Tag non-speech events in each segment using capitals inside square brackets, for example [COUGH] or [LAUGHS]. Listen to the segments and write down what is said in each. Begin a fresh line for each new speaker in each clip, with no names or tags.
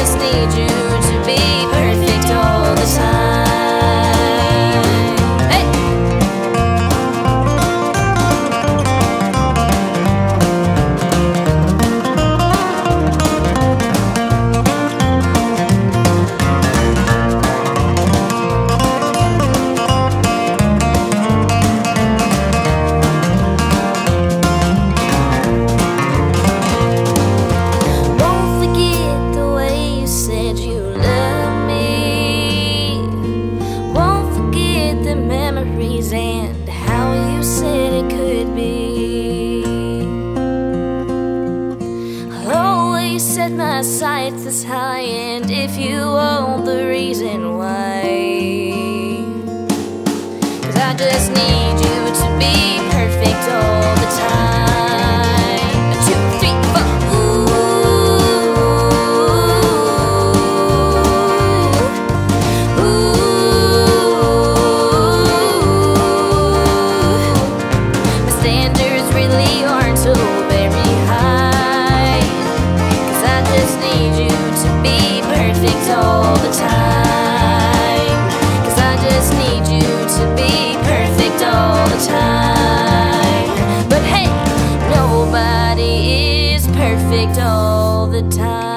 I just need you memories and how you said it could be. I'll always set my sights this high, and if you want the reason why. Standards really aren't so very high. Cause I just need you to be perfect all the time. Cause I just need you to be perfect all the time. But hey, nobody is perfect all the time.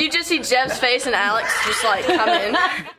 You just see Jeff's face and Alex just like come in. [LAUGHS]